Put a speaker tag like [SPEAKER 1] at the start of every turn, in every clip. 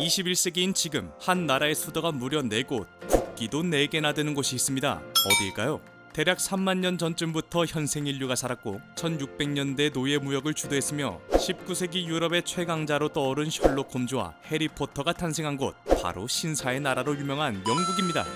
[SPEAKER 1] 21세기인 지금 한 나라의 수도가 무려 4곳, 국기도 4개나 되는 곳이 있습니다. 어디일까요? 대략 3만 년 전쯤부터 현생 인류가 살았고 1600년대 노예 무역을 주도했으며 19세기 유럽의 최강자로 떠오른 셜록 홈즈와 해리포터가 탄생한 곳 바로 신사의 나라로 유명한 영국입니다.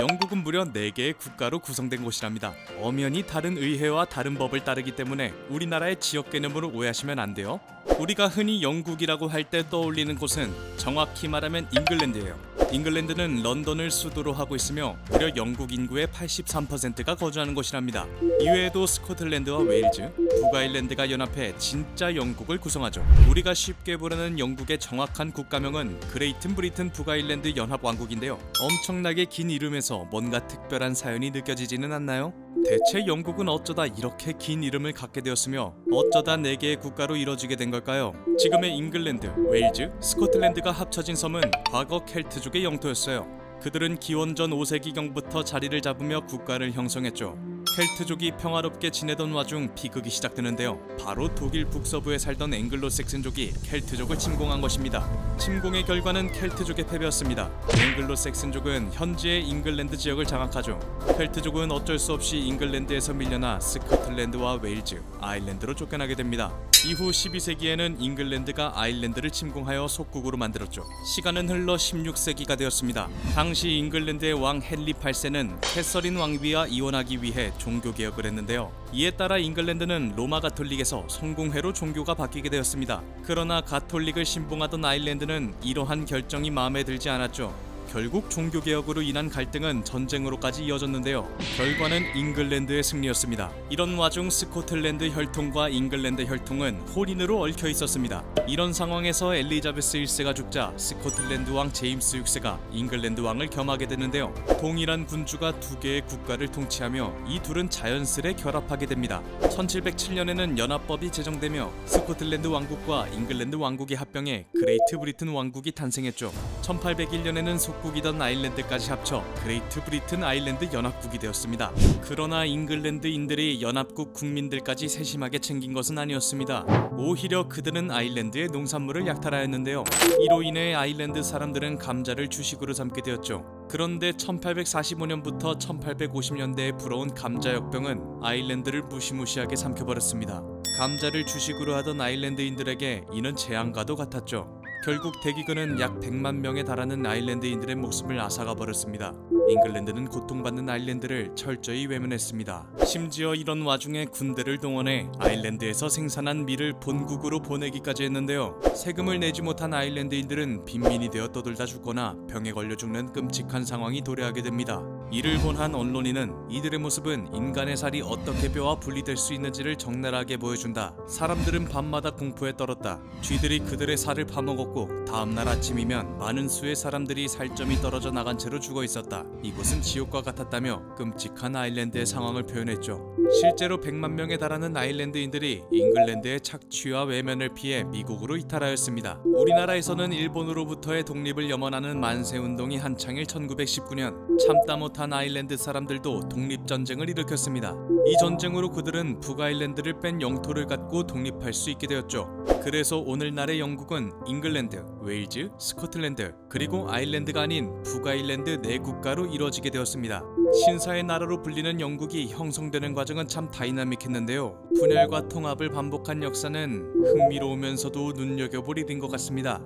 [SPEAKER 1] 영국은 무려 4개의 국가로 구성된 곳이랍니다. 엄연히 다른 의회와 다른 법을 따르기 때문에 우리나라의 지역 개념으로 오해하시면 안 돼요. 우리가 흔히 영국이라고 할 때 떠올리는 곳은 정확히 말하면 잉글랜드예요. 잉글랜드는 런던을 수도로 하고 있으며 무려 영국 인구의 83%가 거주하는 곳이랍니다. 이외에도 스코틀랜드와 웨일즈, 북아일랜드가 연합해 진짜 영국을 구성하죠. 우리가 쉽게 부르는 영국의 정확한 국가명은 그레이트 브리튼 북아일랜드 연합왕국인데요. 엄청나게 긴 이름에서 뭔가 특별한 사연이 느껴지지는 않나요? 대체 영국은 어쩌다 이렇게 긴 이름을 갖게 되었으며 어쩌다 4개의 국가로 이뤄지게 된 걸까요? 지금의 잉글랜드, 웨일즈, 스코틀랜드가 합쳐진 섬은 과거 켈트족의 영토였어요. 그들은 기원전 5세기경부터 자리를 잡으며 국가를 형성했죠. 켈트족이 평화롭게 지내던 와중 비극이 시작되는데요. 바로 독일 북서부에 살던 앵글로색슨족이 켈트족을 침공한 것입니다. 침공의 결과는 켈트족의 패배였습니다. 앵글로색슨족은 현재의 잉글랜드 지역을 장악하죠. 켈트족은 어쩔 수 없이 잉글랜드에서 밀려나 스코틀랜드와 웨일즈, 아일랜드로 쫓겨나게 됩니다. 이후 12세기에는 잉글랜드가 아일랜드를 침공하여 속국으로 만들었죠. 시간은 흘러 16세기가 되었습니다. 당시 잉글랜드의 왕 헨리 8세는 캐서린 왕비와 이혼하기 위해 종교 개혁을 했는데요. 이에 따라 잉글랜드는 로마 가톨릭에서 성공회로 종교가 바뀌게 되었습니다. 그러나 가톨릭을 신봉하던 아일랜드는 이러한 결정이 마음에 들지 않았죠. 결국 종교개혁으로 인한 갈등은 전쟁으로까지 이어졌는데요. 결과는 잉글랜드의 승리였습니다. 이런 와중 스코틀랜드 혈통과 잉글랜드 혈통은 혼인으로 얽혀 있었습니다. 이런 상황에서 엘리자베스 1세가 죽자 스코틀랜드 왕 제임스 6세가 잉글랜드 왕을 겸하게 되는데요. 동일한 군주가 두 개의 국가를 통치하며 이 둘은 자연스레 결합하게 됩니다. 1707년에는 연합법이 제정되며 스코틀랜드 왕국과 잉글랜드 왕국이 합병해 그레이트 브리튼 왕국이 탄생했죠. 1801년에는 속 속국이던 아일랜드까지 합쳐 그레이트 브리튼 아일랜드 연합국이 되었습니다. 그러나 잉글랜드인들이 연합국 국민들까지 세심하게 챙긴 것은 아니었습니다. 오히려 그들은 아일랜드의 농산물을 약탈하였는데요. 이로 인해 아일랜드 사람들은 감자를 주식으로 삼게 되었죠. 그런데 1845년부터 1850년대에 불어온 감자 역병은 아일랜드를 무시무시하게 삼켜버렸습니다. 감자를 주식으로 하던 아일랜드인들에게 이는 재앙과도 같았죠. 결국 대기근은 약 100만 명에 달하는 아일랜드인들의 목숨을 앗아가 버렸습니다. 잉글랜드는 고통받는 아일랜드를 철저히 외면했습니다. 심지어 이런 와중에 군대를 동원해 아일랜드에서 생산한 밀을 본국으로 보내기까지 했는데요. 세금을 내지 못한 아일랜드인들은 빈민이 되어 떠돌다 죽거나 병에 걸려 죽는 끔찍한 상황이 도래하게 됩니다. 이를 본 한 언론인은 이들의 모습은 인간의 살이 어떻게 뼈와 분리될 수 있는지를 적나라하게 보여준다. 사람들은 밤마다 공포에 떨었다. 쥐들이 그들의 살을 파먹었고 다음날 아침이면 많은 수의 사람들이 살점이 떨어져 나간 채로 죽어 있었다. 이곳은 지옥과 같았다며 끔찍한 아일랜드의 상황을 표현했죠. 실제로 100만 명에 달하는 아일랜드인들이 잉글랜드의 착취와 외면을 피해 미국으로 이탈하였습니다. 우리나라에서는 일본으로부터의 독립을 염원하는 만세운동이 한창일 1919년 참다 못한 아일랜드 사람들도 독립전쟁을 일으켰습니다. 이 전쟁으로 그들은 북아일랜드를 뺀 영토를 갖고 독립할 수 있게 되었죠. 그래서 오늘날의 영국은 잉글랜드, 웨일즈, 스코틀랜드, 그리고 아일랜드가 아닌 북아일랜드 네 국가로 이뤄지게 되었습니다. 신사의 나라로 불리는 영국이 형성되는 과정은 참 다이나믹했는데요. 분열과 통합을 반복한 역사는 흥미로우면서도 눈여겨볼 일인 것 같습니다.